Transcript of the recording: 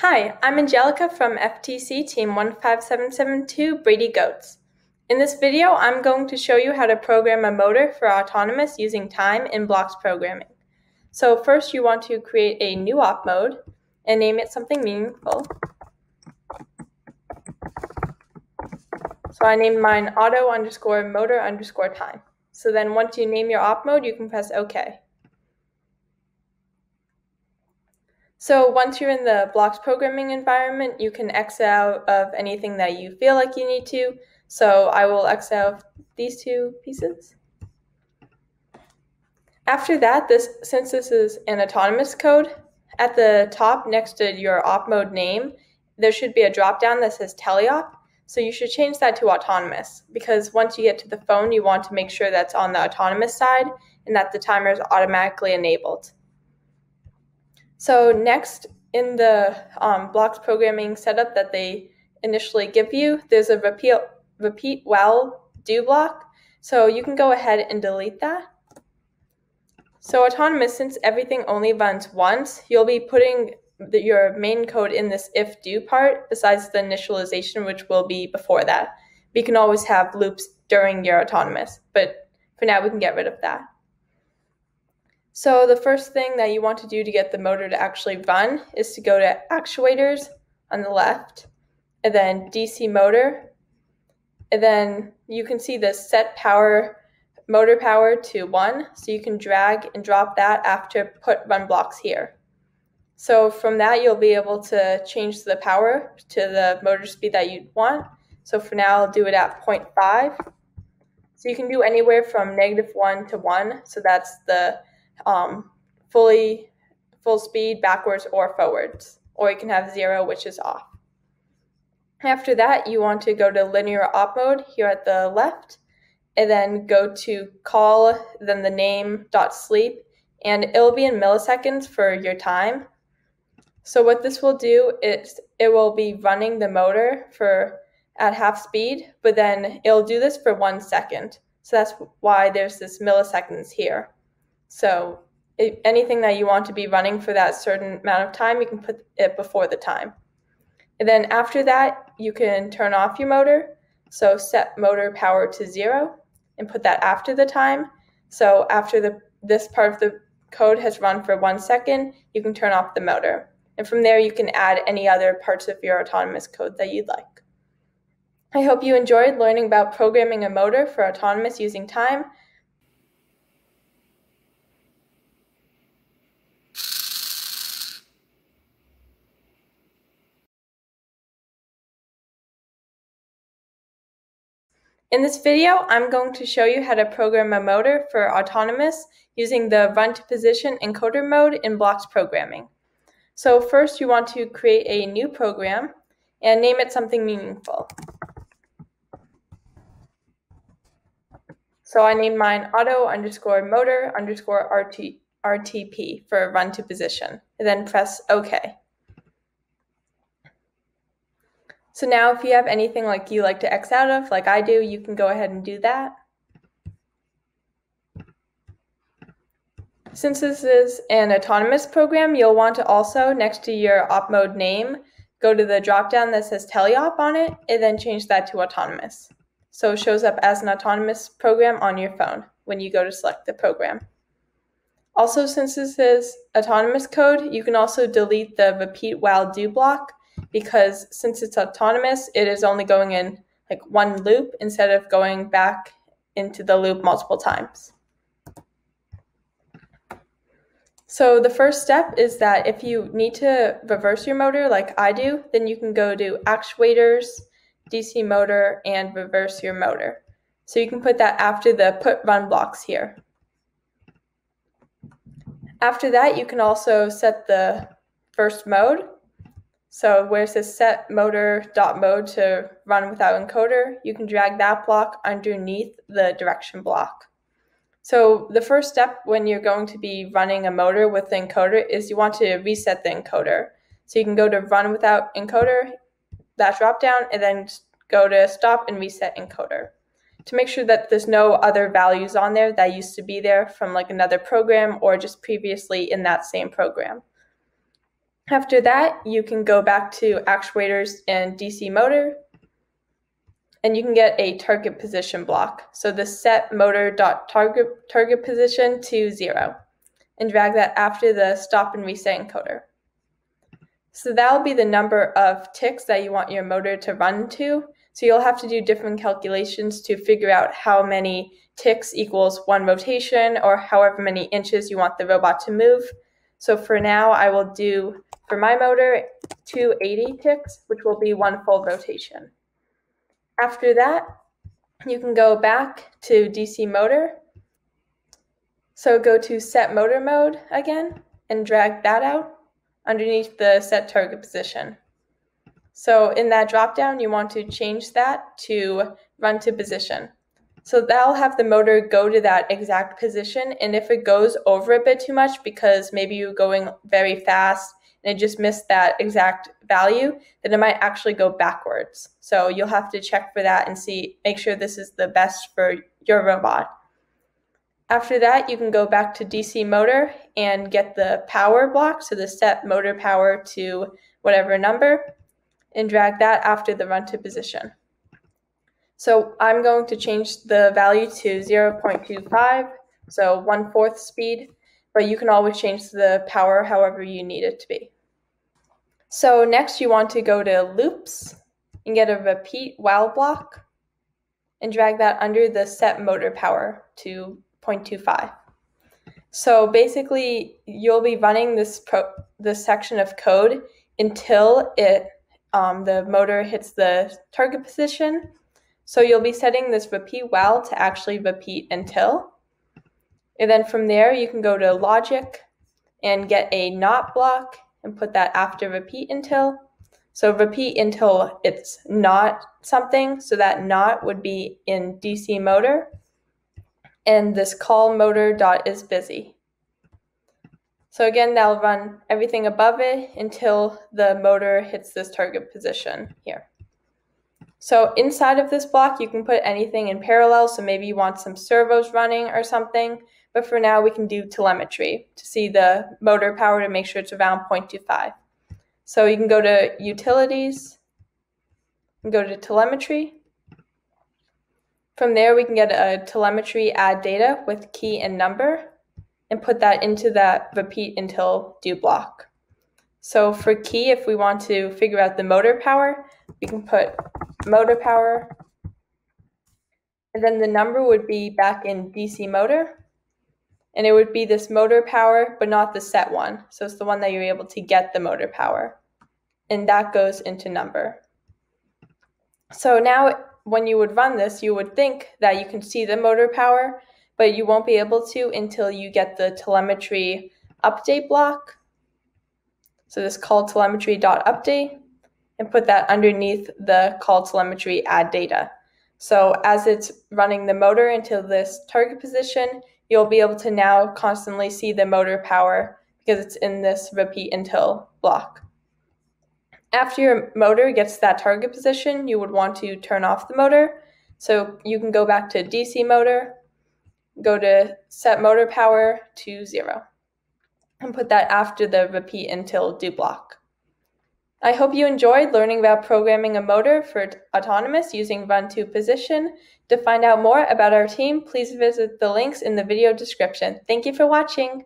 Hi, I'm Angelica from FTC Team 15772 Brady Goats. In this video, I'm going to show you how to program a motor for autonomous using time in blocks programming. So first you want to create a new op mode and name it something meaningful. So I named mine auto underscore motor underscore time. So then once you name your op mode, you can press OK. So once you're in the blocks programming environment, you can X out of anything that you feel like you need to. So I will X out these two pieces. After that, this since this is an autonomous code, at the top next to your op mode name, there should be a drop down that says teleop. So you should change that to autonomous because once you get to the phone, you want to make sure that's on the autonomous side and that the timer is automatically enabled. So next in the um, blocks programming setup that they initially give you, there's a repeat, repeat while do block. So you can go ahead and delete that. So autonomous, since everything only runs once, you'll be putting the, your main code in this if do part besides the initialization, which will be before that. We can always have loops during your autonomous, but for now we can get rid of that. So the first thing that you want to do to get the motor to actually run is to go to actuators on the left, and then DC motor, and then you can see the set power motor power to one, so you can drag and drop that after put run blocks here. So from that, you'll be able to change the power to the motor speed that you want. So for now, I'll do it at 0.5. So you can do anywhere from negative one to one. So that's the um, fully full speed backwards or forwards, or you can have zero, which is off. After that, you want to go to linear op mode here at the left, and then go to call, then the name dot sleep, and it'll be in milliseconds for your time. So what this will do is it will be running the motor for at half speed, but then it'll do this for one second. So that's why there's this milliseconds here. So anything that you want to be running for that certain amount of time, you can put it before the time. And then after that, you can turn off your motor. So set motor power to zero and put that after the time. So after the this part of the code has run for one second, you can turn off the motor. And from there, you can add any other parts of your autonomous code that you'd like. I hope you enjoyed learning about programming a motor for autonomous using time. In this video, I'm going to show you how to program a motor for autonomous using the run to position encoder mode in blocks programming. So first you want to create a new program and name it something meaningful. So I named mine auto underscore motor underscore RT, RTP for run to position, and then press OK. So now if you have anything like you like to X out of, like I do, you can go ahead and do that. Since this is an autonomous program, you'll want to also, next to your op mode name, go to the dropdown that says teleop on it, and then change that to autonomous. So it shows up as an autonomous program on your phone when you go to select the program. Also, since this is autonomous code, you can also delete the repeat while do block because since it's autonomous, it is only going in like one loop instead of going back into the loop multiple times. So the first step is that if you need to reverse your motor like I do, then you can go to actuators, DC motor, and reverse your motor. So you can put that after the put run blocks here. After that, you can also set the first mode. So where it says set motor dot mode to run without encoder, you can drag that block underneath the direction block. So the first step when you're going to be running a motor with the encoder is you want to reset the encoder. So you can go to run without encoder, that drop down, and then go to stop and reset encoder to make sure that there's no other values on there that used to be there from like another program or just previously in that same program. After that, you can go back to actuators and DC motor, and you can get a target position block. So the set motor dot target target position to zero, and drag that after the stop and reset encoder. So that'll be the number of ticks that you want your motor to run to. So you'll have to do different calculations to figure out how many ticks equals one rotation or however many inches you want the robot to move. So for now, I will do, for my motor, 280 ticks, which will be one full rotation. After that, you can go back to DC motor. So go to set motor mode again and drag that out underneath the set target position. So in that dropdown, you want to change that to run to position. So that'll have the motor go to that exact position. And if it goes over a bit too much because maybe you're going very fast and it just missed that exact value, then it might actually go backwards. So you'll have to check for that and see, make sure this is the best for your robot. After that, you can go back to DC motor and get the power block, so the set motor power to whatever number, and drag that after the run to position. So I'm going to change the value to 0.25, so one fourth speed, but you can always change the power however you need it to be. So next you want to go to loops and get a repeat while block and drag that under the set motor power to 0.25. So basically, you'll be running this pro- this section of code until it um, the motor hits the target position. So you'll be setting this repeat while to actually repeat until. And then from there, you can go to logic and get a not block and put that after repeat until. So repeat until it's not something. So that not would be in DC motor and this call motor dot is busy. So again, that'll run everything above it until the motor hits this target position here. So inside of this block, you can put anything in parallel. So maybe you want some servos running or something. But for now, we can do telemetry to see the motor power to make sure it's around 0.25. So you can go to utilities and go to telemetry. From there, we can get a telemetry add data with key and number and put that into that repeat until do block. So for key, if we want to figure out the motor power, we can put motor power, and then the number would be back in DC motor, and it would be this motor power, but not the set one. So it's the one that you're able to get the motor power, and that goes into number. So now when you would run this, you would think that you can see the motor power, but you won't be able to until you get the telemetry update block. So this call telemetry dot update and put that underneath the call telemetry add data. So as it's running the motor into this target position, you'll be able to now constantly see the motor power because it's in this repeat until block. After your motor gets that target position, you would want to turn off the motor. So you can go back to DC motor, go to set motor power to zero, and put that after the repeat until do block. I hope you enjoyed learning about programming a motor for autonomous using run to position. To find out more about our team, please visit the links in the video description. Thank you for watching.